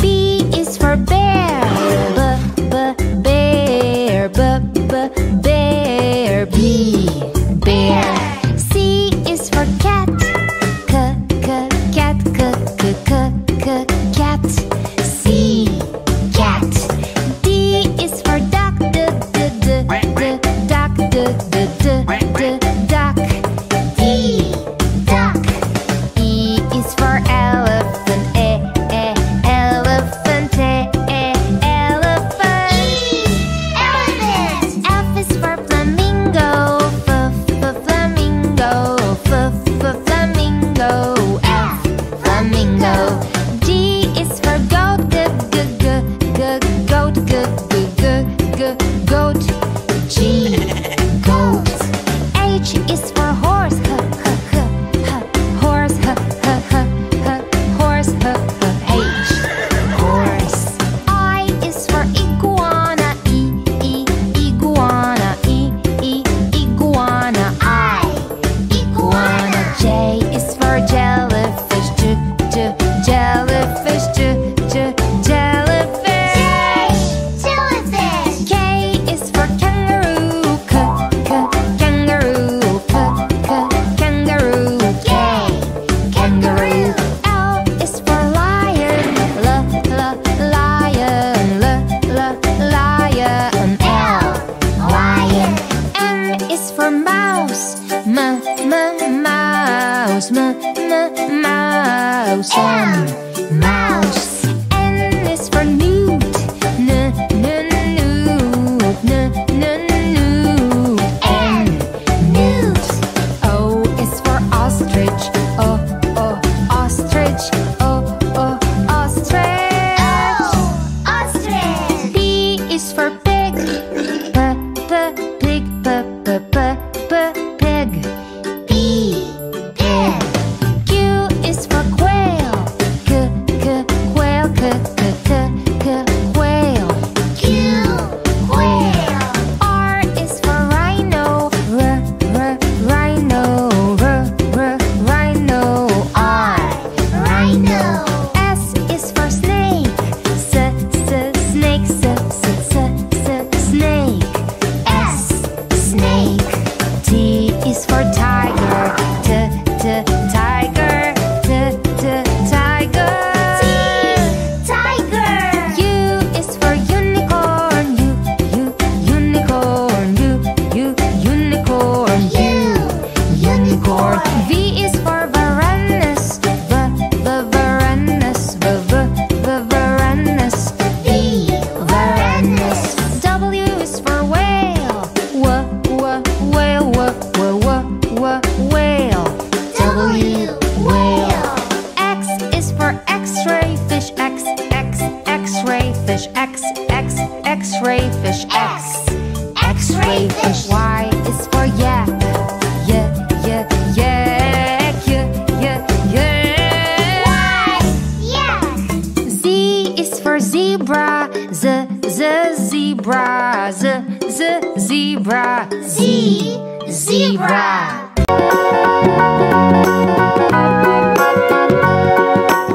B is for bear. mouse, ma, ma, mouse, ma, ma, mouse, yeah. mouse. time. fish X, X, X-ray fish X. X-ray fish Y is for yak, yeah, yeah, yak, yeah, yeah, yeah. Yak. Z is for zebra, Z, Z, zebra, Z, Z, zebra, Z, zebra.